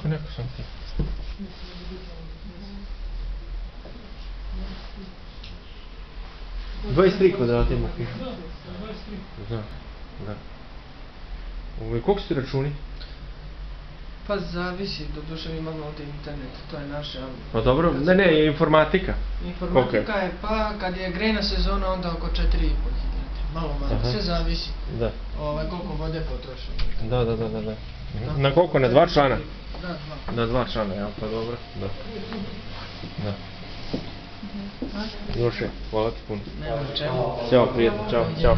Kako neko sam ti? Dvajest tri kvadrata ima kuća. Da, da. Ove, koliko su ti računi? Pa zavisi, do duše mi imamo ovdje internet, to je naše, ali Pa dobro, ne, ne, informatika. informatika je pa kad je grejna sezona onda oko 4,5 hiljade, malo malo, Aha. sve zavisi Da. ovaj, koliko vode potrošimo. Da, da, da, da, da. Na koliko? Na dva člana? Da, dva. Na dva člana, ja, pa dobro. Da. Da. Duše, hvala ti puno. Nema čemu. Ćao, prijatno, čao, čao.